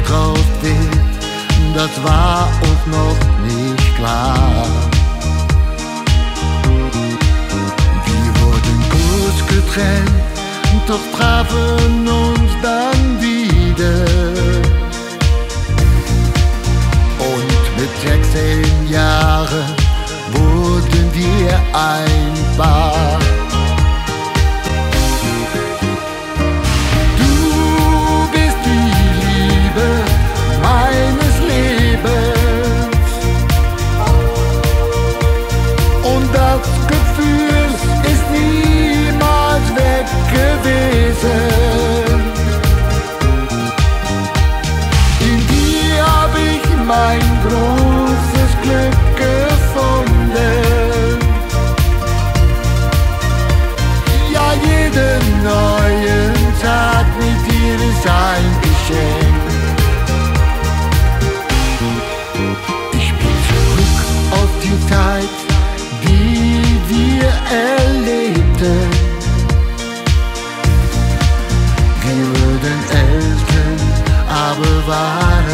drauf bin, das war uns noch nicht klar. Wir wurden groß getrennt, doch trafen uns waren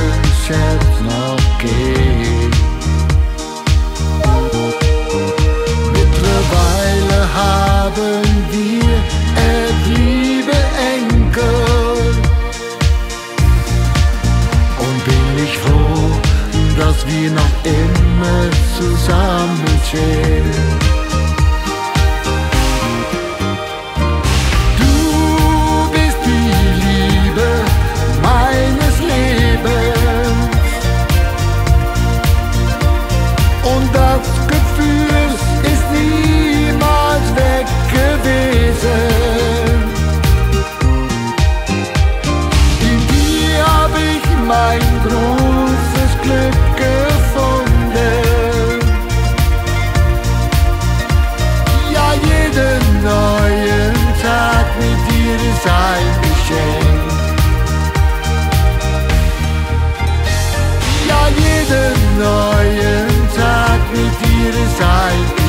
selbst noch Kind. Mittlerweile haben wir elf liebe Enkel. Und bin ich froh, dass wir noch immer zusammenstehen. Du dir ist ein Geschenk. Ja, jeden neuen Tag mit dir ist ein Geschenk.